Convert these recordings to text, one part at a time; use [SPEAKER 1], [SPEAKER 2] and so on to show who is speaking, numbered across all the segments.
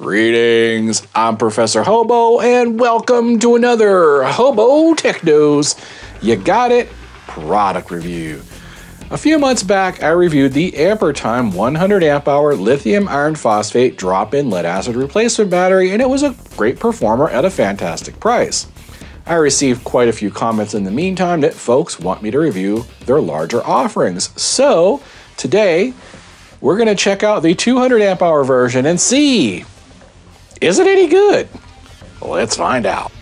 [SPEAKER 1] Greetings, I'm Professor Hobo, and welcome to another Hobo Technos. You got it, product review. A few months back, I reviewed the AmpereTime 100 amp hour lithium iron phosphate drop in lead acid replacement battery, and it was a great performer at a fantastic price. I received quite a few comments in the meantime that folks want me to review their larger offerings. So, today, we're going to check out the 200 amp hour version and see is it any good? Let's find out.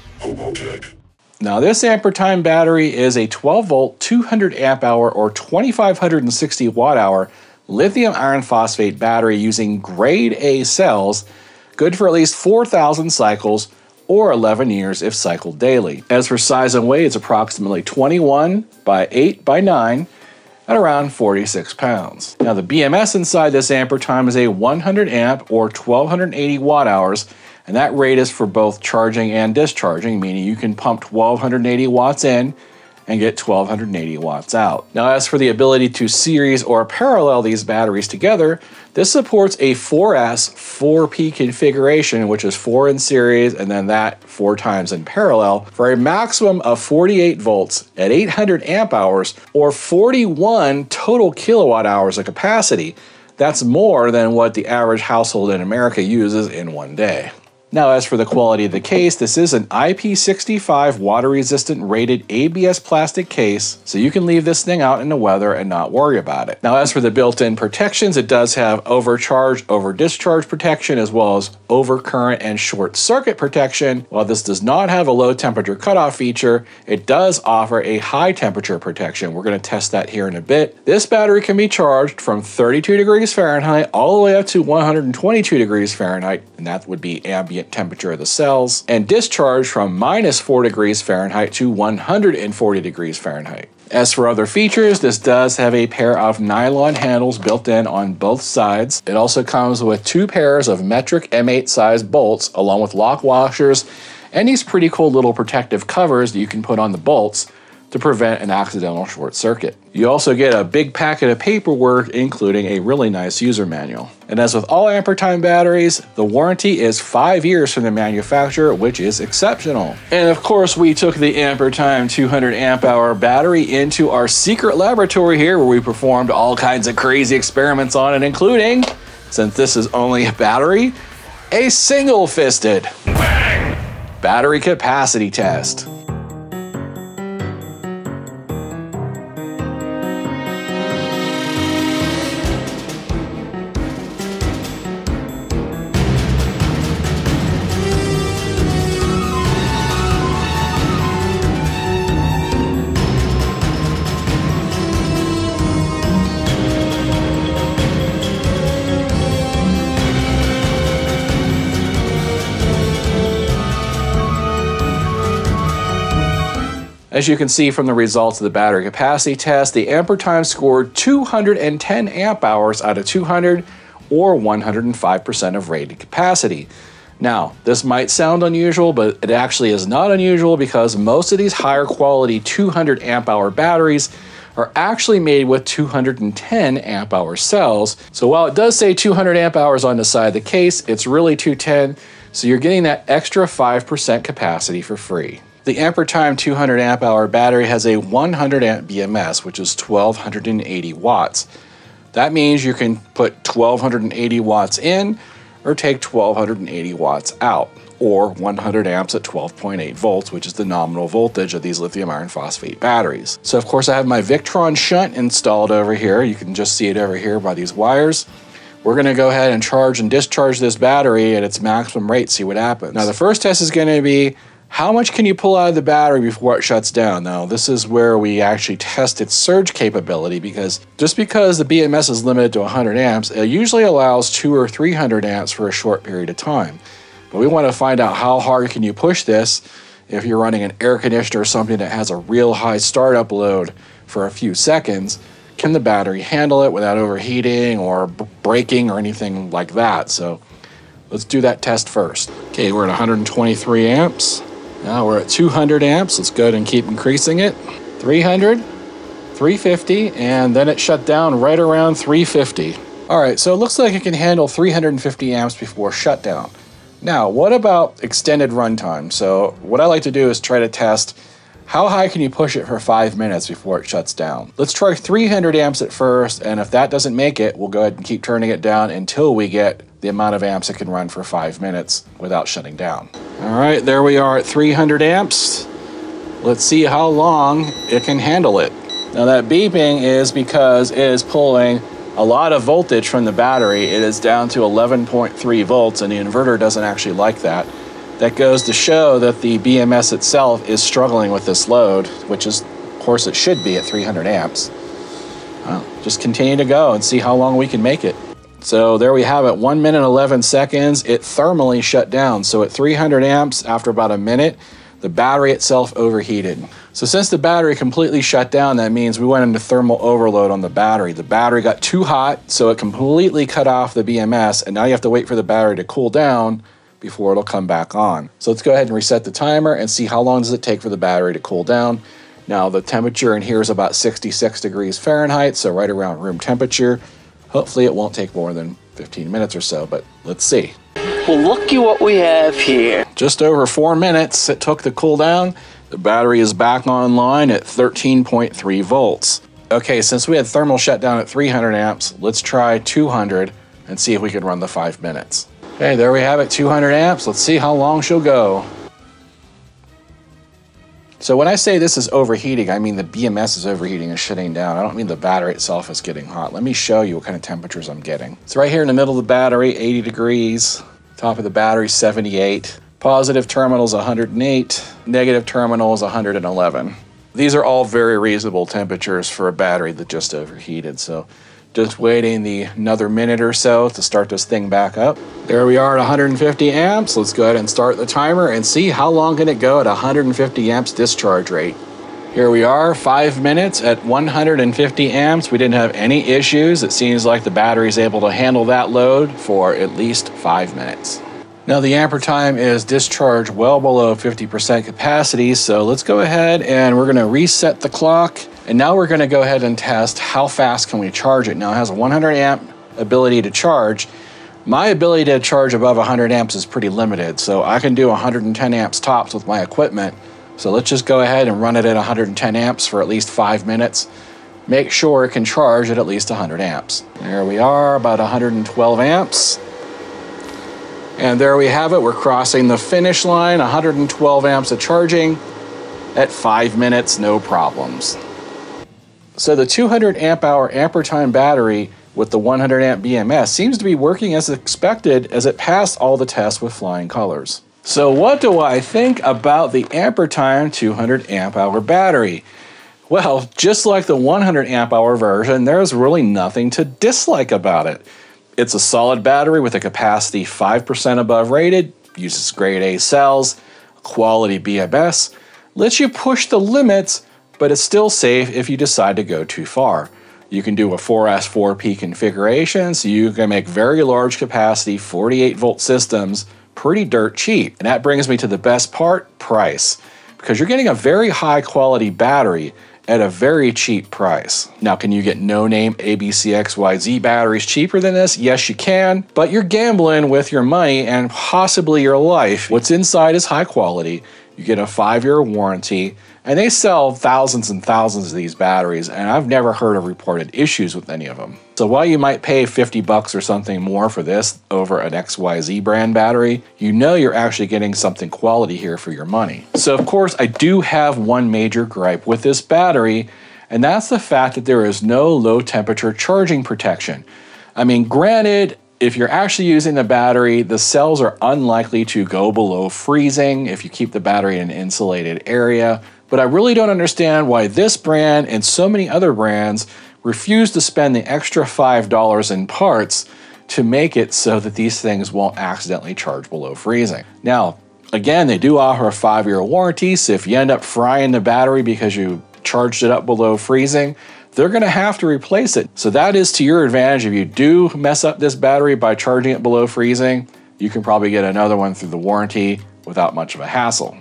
[SPEAKER 1] Now, this AmpereTime battery is a 12 volt, 200 amp hour, or 2560 watt hour lithium iron phosphate battery using grade A cells, good for at least 4,000 cycles or 11 years if cycled daily. As for size and weight, it's approximately 21 by 8 by 9 at around 46 pounds. Now the BMS inside this AmpereTime is a 100 amp or 1280 watt hours and that rate is for both charging and discharging, meaning you can pump 1280 watts in and get 1280 watts out. Now as for the ability to series or parallel these batteries together, this supports a 4S 4P configuration, which is 4 in series and then that 4 times in parallel for a maximum of 48 volts at 800 amp hours or 41 total kilowatt hours of capacity. That's more than what the average household in America uses in one day. Now, as for the quality of the case, this is an IP65 water resistant rated ABS plastic case, so you can leave this thing out in the weather and not worry about it. Now, as for the built in protections, it does have overcharge, over discharge protection, as well as overcurrent and short circuit protection. While this does not have a low temperature cutoff feature, it does offer a high temperature protection. We're going to test that here in a bit. This battery can be charged from 32 degrees Fahrenheit all the way up to 122 degrees Fahrenheit, and that would be ambient ambient temperature of the cells, and discharge from minus 4 degrees Fahrenheit to 140 degrees Fahrenheit. As for other features, this does have a pair of nylon handles built in on both sides. It also comes with two pairs of metric M8 size bolts along with lock washers and these pretty cool little protective covers that you can put on the bolts to prevent an accidental short circuit. You also get a big packet of paperwork, including a really nice user manual. And as with all AmpereTime batteries, the warranty is five years from the manufacturer, which is exceptional. And of course, we took the AmpereTime 200 amp hour battery into our secret laboratory here, where we performed all kinds of crazy experiments on it, including, since this is only a battery, a single fisted battery capacity test. As you can see from the results of the battery capacity test, the ampere time scored 210 amp hours out of 200 or 105% of rated capacity. Now, this might sound unusual, but it actually is not unusual because most of these higher quality 200 amp hour batteries are actually made with 210 amp hour cells. So while it does say 200 amp hours on the side of the case, it's really 210, so you're getting that extra 5% capacity for free. The AmpereTime 200 amp hour battery has a 100 amp BMS, which is 1280 watts. That means you can put 1280 watts in or take 1280 watts out, or 100 amps at 12.8 volts, which is the nominal voltage of these lithium iron phosphate batteries. So of course I have my Victron shunt installed over here. You can just see it over here by these wires. We're gonna go ahead and charge and discharge this battery at its maximum rate, see what happens. Now the first test is gonna be how much can you pull out of the battery before it shuts down? Now, this is where we actually test its surge capability because just because the BMS is limited to 100 amps, it usually allows two or 300 amps for a short period of time. But we want to find out how hard can you push this if you're running an air conditioner or something that has a real high startup load for a few seconds. Can the battery handle it without overheating or breaking or anything like that? So let's do that test first. Okay, we're at 123 amps. Now we're at 200 amps. Let's go ahead and keep increasing it. 300, 350, and then it shut down right around 350. All right, so it looks like it can handle 350 amps before shutdown. Now, what about extended runtime? So, what I like to do is try to test how high can you push it for five minutes before it shuts down? Let's try 300 amps at first, and if that doesn't make it, we'll go ahead and keep turning it down until we get the amount of amps it can run for five minutes without shutting down. All right, there we are at 300 amps. Let's see how long it can handle it. Now that beeping is because it is pulling a lot of voltage from the battery. It is down to 11.3 volts, and the inverter doesn't actually like that. That goes to show that the BMS itself is struggling with this load, which is, of course, it should be at 300 amps. Well, just continue to go and see how long we can make it. So there we have it, 1 minute 11 seconds. It thermally shut down. So at 300 amps, after about a minute, the battery itself overheated. So since the battery completely shut down, that means we went into thermal overload on the battery. The battery got too hot, so it completely cut off the BMS, and now you have to wait for the battery to cool down before it'll come back on. So let's go ahead and reset the timer and see how long does it take for the battery to cool down. Now the temperature in here is about 66 degrees Fahrenheit, so right around room temperature. Hopefully it won't take more than 15 minutes or so, but let's see.
[SPEAKER 2] Well, looky what we have here.
[SPEAKER 1] Just over four minutes it took to cool down. The battery is back online at 13.3 volts. Okay, since we had thermal shutdown at 300 amps, let's try 200 and see if we can run the five minutes. Okay, there we have it, 200 amps. Let's see how long she'll go. So when I say this is overheating, I mean the BMS is overheating and shutting down. I don't mean the battery itself is getting hot. Let me show you what kind of temperatures I'm getting. It's right here in the middle of the battery, 80 degrees. Top of the battery, 78. Positive terminals, 108. Negative terminals, 111. These are all very reasonable temperatures for a battery that just overheated. So just waiting the another minute or so to start this thing back up. There we are at 150 amps. Let's go ahead and start the timer and see how long can it go at 150 amps discharge rate. Here we are, five minutes at 150 amps. We didn't have any issues. It seems like the battery is able to handle that load for at least five minutes. Now the AmpereTime is discharged well below 50% capacity, so let's go ahead and we're gonna reset the clock. And now we're gonna go ahead and test how fast can we charge it. Now it has a 100 amp ability to charge. My ability to charge above 100 amps is pretty limited, so I can do 110 amps tops with my equipment. So let's just go ahead and run it at 110 amps for at least five minutes. Make sure it can charge at at least 100 amps. There we are, about 112 amps. And there we have it. We're crossing the finish line, 112 amps of charging at five minutes, no problems. So the 200 amp hour AmpereTime battery with the 100 amp BMS seems to be working as expected as it passed all the tests with flying colors. So what do I think about the AmpereTime 200 amp hour battery? Well, just like the 100 amp hour version, there's really nothing to dislike about it. It's a solid battery with a capacity 5% above rated, uses grade A cells, quality BMS, lets you push the limits, but it's still safe if you decide to go too far. You can do a 4S4P configuration, so you can make very large capacity 48 volt systems pretty dirt cheap. And that brings me to the best part price. Because you're getting a very high quality battery at a very cheap price. Now, can you get no name ABCXYZ batteries cheaper than this? Yes, you can, but you're gambling with your money and possibly your life. What's inside is high quality. You get a five year warranty, and they sell thousands and thousands of these batteries, and I've never heard of reported issues with any of them. So while you might pay 50 bucks or something more for this over an XYZ brand battery, you know you're actually getting something quality here for your money. So of course, I do have one major gripe with this battery, and that's the fact that there is no low temperature charging protection. I mean, granted, if you're actually using the battery, the cells are unlikely to go below freezing if you keep the battery in an insulated area but I really don't understand why this brand and so many other brands refuse to spend the extra $5 in parts to make it so that these things won't accidentally charge below freezing. Now, again, they do offer a five year warranty, so if you end up frying the battery because you charged it up below freezing, they're going to have to replace it. So that is to your advantage. If you do mess up this battery by charging it below freezing, you can probably get another one through the warranty without much of a hassle.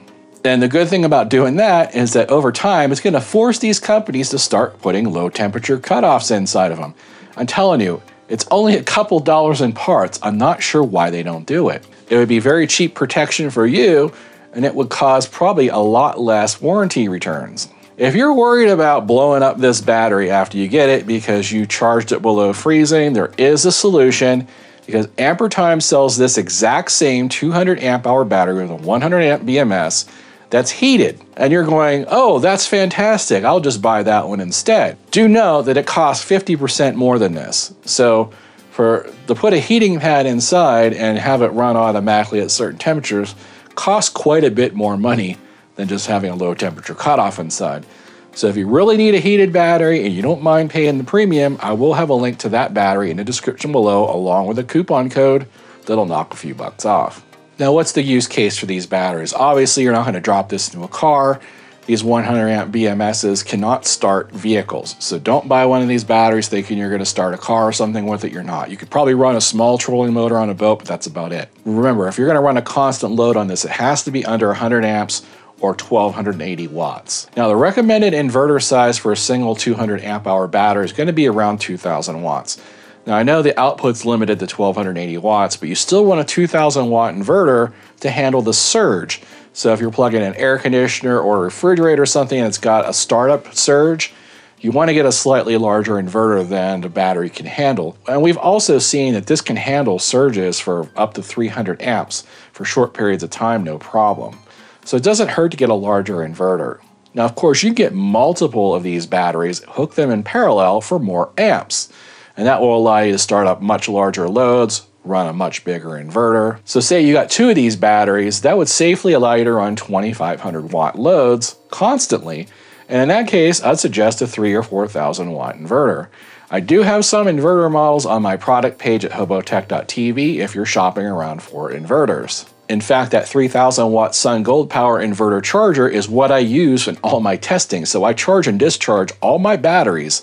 [SPEAKER 1] And the good thing about doing that is that over time, it's going to force these companies to start putting low temperature cutoffs inside of them. I'm telling you, It's only a couple dollars in parts. I'm not sure why they don't do it. It would be very cheap protection for you, and it would cause probably a lot less warranty returns. If you're worried about blowing up this battery after you get it because you charged it below freezing, there is a solution because AmpereTime sells this exact same 200 amp hour battery with a 100 amp BMS that's heated. And you're going, oh, that's fantastic. I'll just buy that one instead. Do know that it costs 50% more than this. So for to put a heating pad inside and have it run automatically at certain temperatures costs quite a bit more money than just having a low temperature cutoff inside. So if you really need a heated battery and you don't mind paying the premium, I will have a link to that battery in the description below along with a coupon code that'll knock a few bucks off. Now what's the use case for these batteries? Obviously you're not going to drop this into a car. These 100 amp BMSs cannot start vehicles. So don't buy one of these batteries thinking you're going to start a car or something with it. You're not. You could probably run a small trolling motor on a boat, but that's about it. Remember, if you're going to run a constant load on this, it has to be under 100 amps or 1280 watts. Now the recommended inverter size for a single 200 amp hour battery is going to be around 2000 watts. Now I know the output's limited to 1280 watts, but you still want a 2000 watt inverter to handle the surge. So if you're plugging an air conditioner or a refrigerator or something that's got a startup surge, you want to get a slightly larger inverter than the battery can handle. And we've also seen that this can handle surges for up to 300 amps for short periods of time, no problem. So it doesn't hurt to get a larger inverter. Now, of course, you can get multiple of these batteries, hook them in parallel for more amps. And that will allow you to start up much larger loads, run a much bigger inverter. So say you got two of these batteries, that would safely allow you to run 2500 watt loads constantly. And in that case, I'd suggest a three or 4000 watt inverter. I do have some inverter models on my product page at hobotech.tv if you're shopping around for inverters. In fact, that 3000 watt SunGoldPower inverter charger is what I use in all my testing. So I charge and discharge all my batteries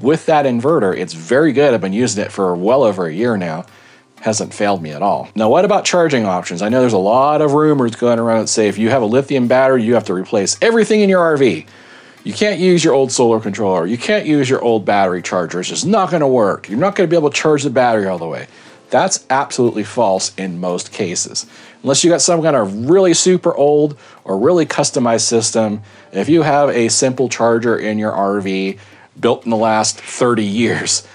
[SPEAKER 1] with that inverter. It's very good. I've been using it for well over a year now. Hasn't failed me at all. Now, what about charging options? I know there's a lot of rumors going around that say if you have a lithium battery, you have to replace everything in your RV. You can't use your old solar controller. You can't use your old battery charger. It's just not going to work. You're not going to be able to charge the battery all the way. That's absolutely false in most cases. Unless you got some kind of really super old or really customized system, if you have a simple charger in your RV built in the last 30 years,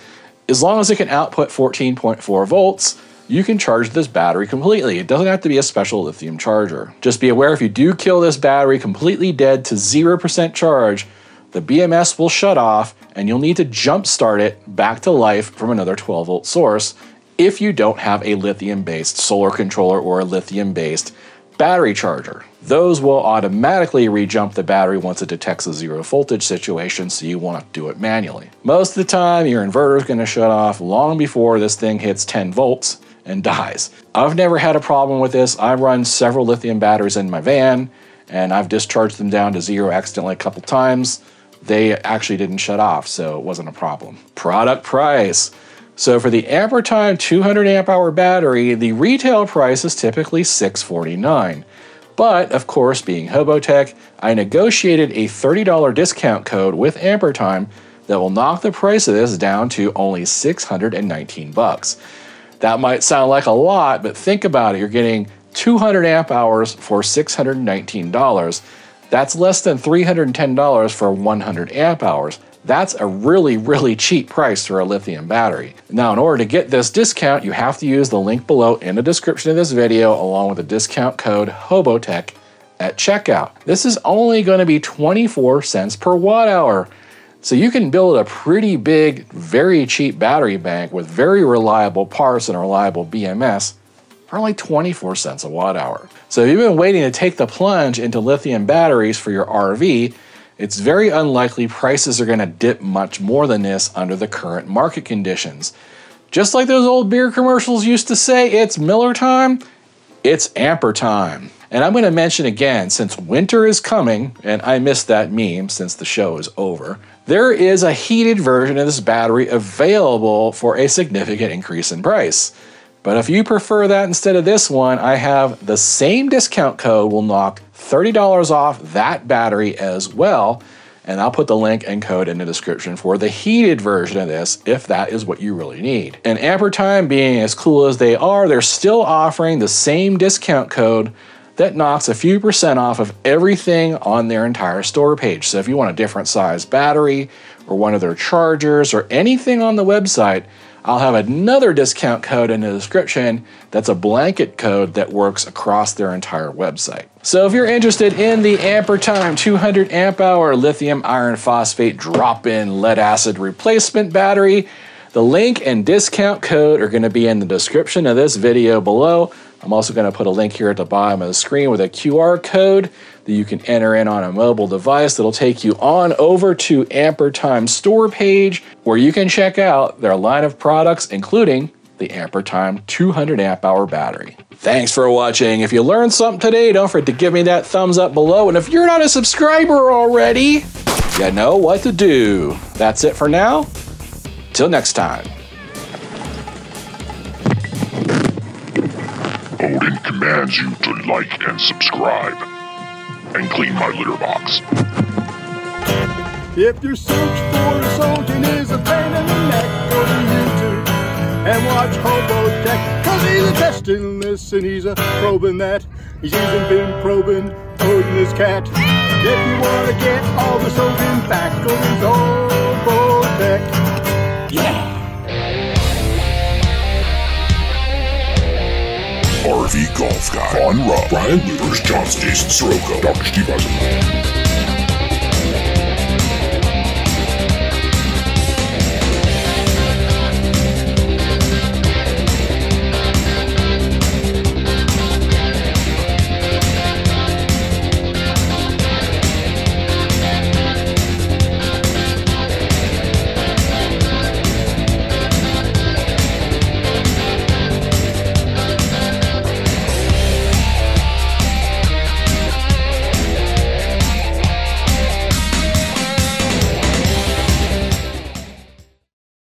[SPEAKER 1] as long as it can output 14.4 volts, you can charge this battery completely. It doesn't have to be a special lithium charger. Just be aware if you do kill this battery completely dead to 0% charge, the BMS will shut off and you'll need to jump start it back to life from another 12 volt source if you don't have a lithium based solar controller or a lithium based battery charger. Those will automatically rejump the battery once it detects a zero voltage situation, so you want to do it manually. Most of the time, your inverter is going to shut off long before this thing hits 10 volts and dies. I've never had a problem with this. I've run several lithium batteries in my van, and I've discharged them down to zero accidentally a couple times. They actually didn't shut off, so it wasn't a problem. Product price. So for the AmpereTime 200 amp hour battery, the retail price is typically 649. But of course, being Hobotech, I negotiated a $30 discount code with AmpereTime that will knock the price of this down to only 619 bucks. That might sound like a lot, but think about it. You're getting 200 amp hours for $619. That's less than $310 for 100 amp hours. That's a really, really cheap price for a lithium battery. Now, in order to get this discount, you have to use the link below in the description of this video along with the discount code HOBOTECH at checkout. This is only going to be 24 cents per watt hour. So you can build a pretty big, very cheap battery bank with very reliable parts and a reliable BMS for only 24 cents a watt hour. So if you've been waiting to take the plunge into lithium batteries for your RV, it's very unlikely prices are going to dip much more than this under the current market conditions. Just like those old beer commercials used to say, it's Miller time, it's Amper time. And I'm going to mention again, since winter is coming, and I missed that meme since the show is over, there is a heated version of this battery available for a significant increase in price. But if you prefer that instead of this one, I have the same discount code will knock $30 off that battery as well. and I'll put the link and code in the description for the heated version of this if that is what you really need. And AmpereTime being as cool as they are, they're still offering the same discount code that knocks a few percent off of everything on their entire store page. So if you want a different size battery or one of their chargers or anything on the website, I'll have another discount code in the description that's a blanket code that works across their entire website. So if you're interested in the AmpereTime 200 amp hour lithium iron phosphate drop-in lead acid replacement battery, the link and discount code are going to be in the description of this video below. I'm also going to put a link here at the bottom of the screen with a QR code that you can enter in on a mobile device that'll take you on over to AmpereTime store page where you can check out their line of products, including the AmpereTime 200 amp hour battery. Thanks for watching. If you learned something today, don't forget to give me that thumbs up below. And if you're not a subscriber already, you know what to do. That's it for now. Till next time.
[SPEAKER 3] Odin commands you to like and subscribe. And clean my litter box.
[SPEAKER 4] If your search for a Sultan is a pain in the neck, go to YouTube and watch Hobo Tech. Cause he's a testing this and he's a probing that. He's even been probing Odin's cat. If you wanna get all the Sultan back, go to Hobo Tech.
[SPEAKER 1] Yeah.
[SPEAKER 3] RV Golf Guy. Von Rupp. Brian Lubers. John Jason Sirocco. Dr. Steve Eisenberg.